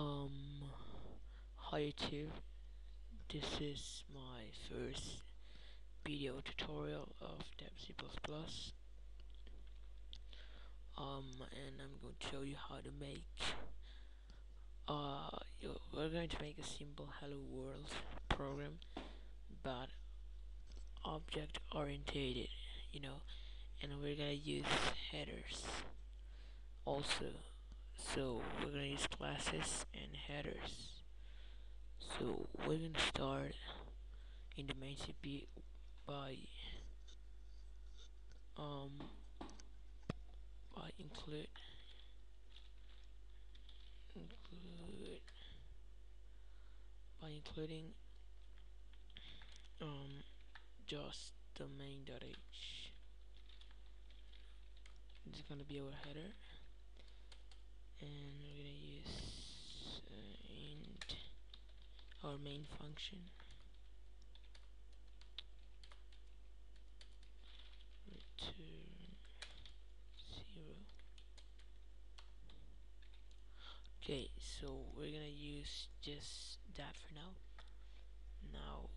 Um, hi YouTube. This is my first video tutorial of C++. Um, and I'm going to show you how to make. Uh, we're going to make a simple Hello World program, but object orientated, you know, and we're gonna use headers also so we're gonna use classes and headers. So we're gonna start in the main CP by um by include include by including um just the main.h this is gonna be our header and we're gonna use uh, int our main function. Return zero. Okay so we're gonna use just that for now. Now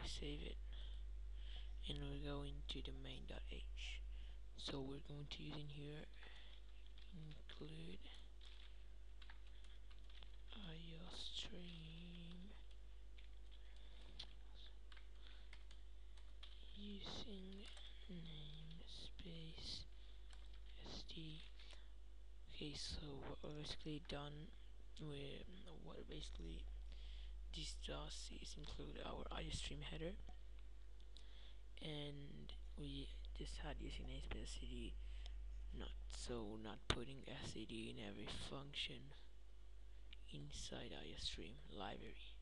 we save it and we're going to the main.h so we're going to use in here include stream. Using namespace st okay so what we're basically done with what basically this does is include our iostream header. And we just had using namespace std not so not putting std in every function inside our iostream library.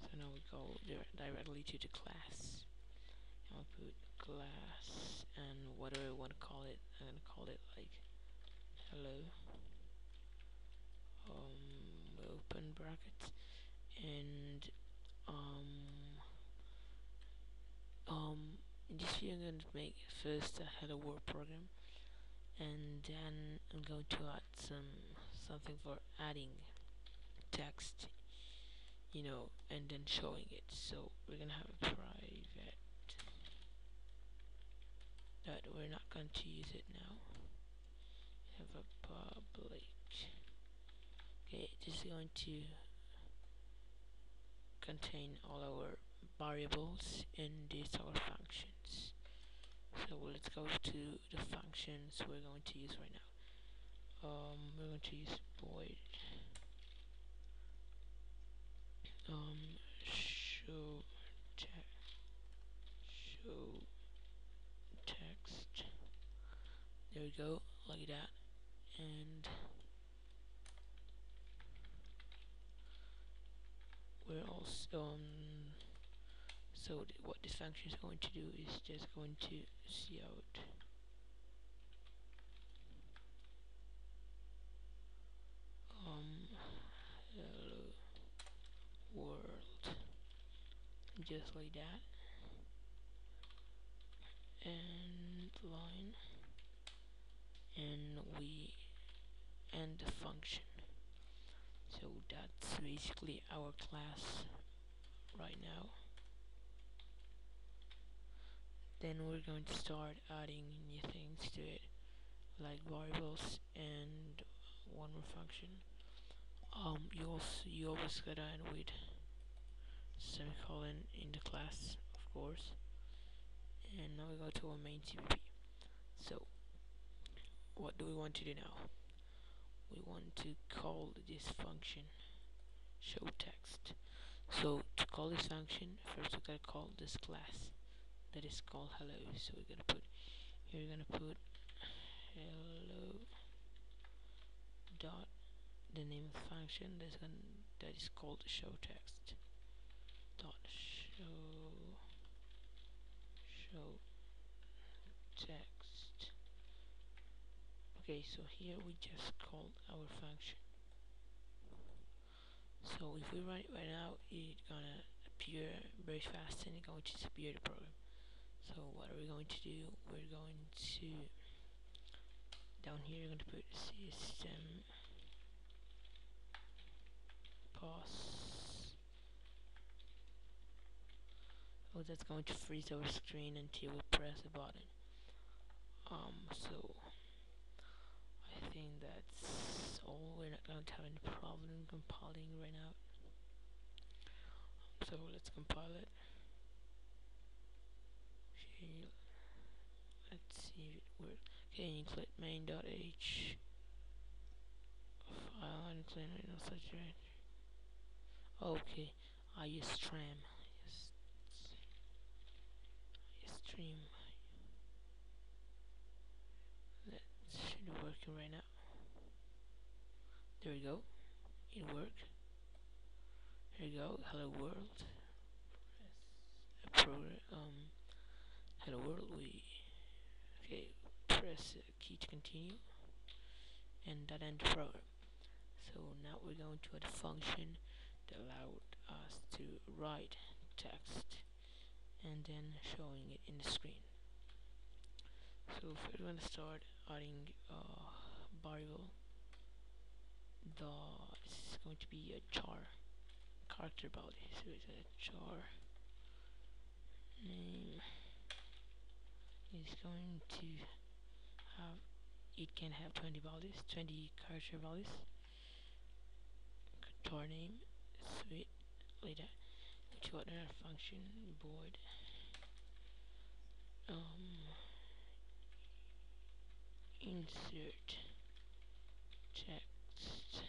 So now we go directly to the class. And I'll put class and what do I want to call it? I'm gonna call it like hello. Um open brackets and um um in this video I'm going to make first a hello world program and then I'm going to add some something for adding text you know and then showing it. So we're gonna have a private that we're not going to use it now. Have a public. Okay this is going to contain all our variables and these our functions. So let's go to the functions we're going to use right now um, we're going to use void um, show te show text there we go like that. And we're also um, so what this function is going to do is just going to cout um hello world. Just like that. And line. And we. End the function. So that's basically our class right now. Then we're going to start adding new things to it like variables and one more function um you also you always gotta end with semicolon in the class of course. And now we go to our main CPP so what do we want to do now? We want to call this function show text. So to call this function first we gotta call this class that is called hello. So we're gonna put here we're gonna put hello dot the name of the function that's gonna that is called show text. Dot show show text. Okay so here we just called our function. So if we run it right now it's gonna appear very fast and it's going to disappear the program. So what are we going to do? We're going to down here we're going to put system Oh, that's going to freeze our screen until we press the button. Um, so I think that's all. We're not going to have any problem compiling right now. So let's compile it. Okay, let's see if it works. Okay, include main.h file and clean it, in such right okay I use stream stream. That should be working right now. There we go. It worked here we go. Hello world. Press program um hello world. We okay press key to continue and that end the program. So now we're going to add a function allowed us to write text and then showing it in the screen. So if we're going to start adding uh, variable the is going to be a char character body so it's a char name. Is going to have it can have 20 values 20 character values. Char name sweet. Later to another function void um insert text.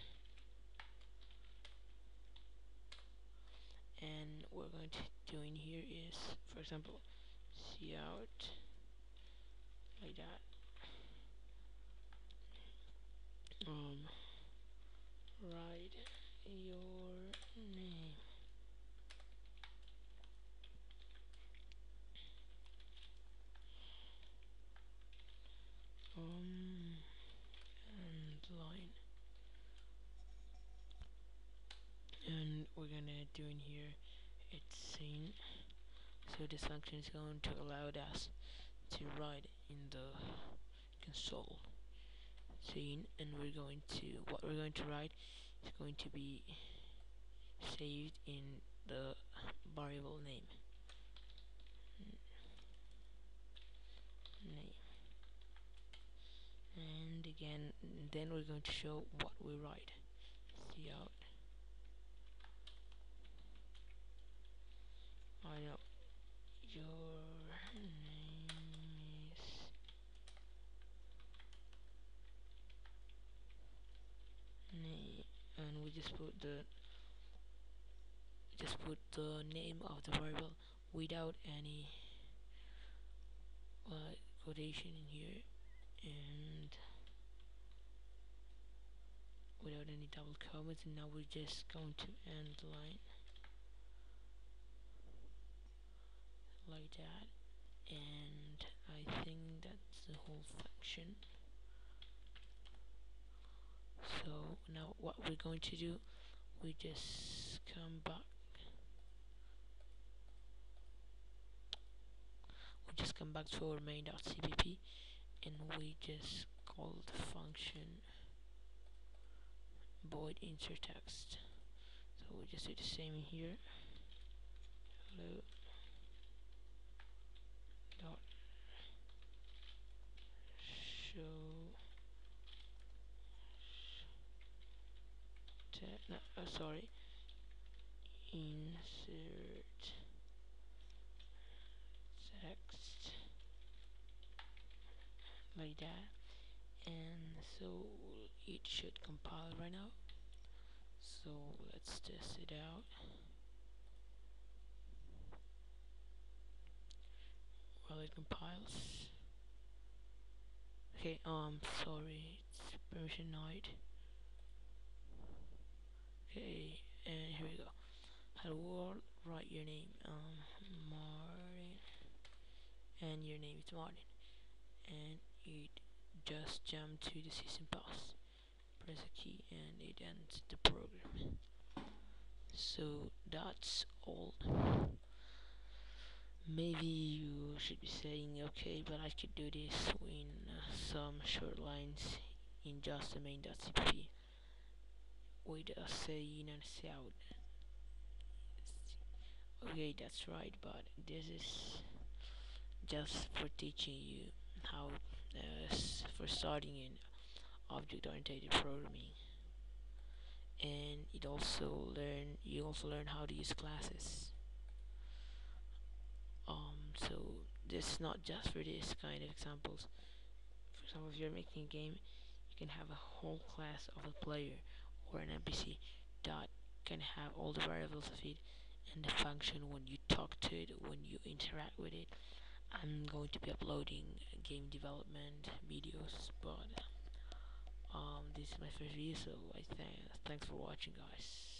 And what we're going to do in here is for example cout like that. Um write your name and line. And we're gonna do in here it's cin so this function is going to allow us to write in the console. cin and we're going to what we're going to write is going to be saved in the variable name. Name. And again then we're going to show what we write cout I know your name is name and we just put the just put the name of the variable without any uh, quotation in here and without any double comments and now we're just going to end the line like that. And I think that's the whole function. So now what we're going to do we just come back we just come back to our main.cpp and we just call the function void insert text so we just do the same here. Hello. Dot show no, uh, sorry. Insert text like that and so it should compile right now. So let's test it out. While it compiles. Okay um sorry it's permission denied okay and here we go. Hello world write your name um Martin. And your name is Martin. And just jump to the system pass. Press a key and it ends the program. So that's all. Maybe you should be saying okay but I could do this in uh, some short lines in just the main.cpp with a say in and say out. Okay that's right but this is just for teaching you how uh, for starting in object-oriented programming. And it also learn you also learn how to use classes. Um so this is not just for this kind of examples. For example if you're making a game you can have a whole class of a player or an NPC that can have all the variables of it and the function when you talk to it when you interact with it I'm going to be uploading game development videos but um, this is my first video so I th thanks for watching guys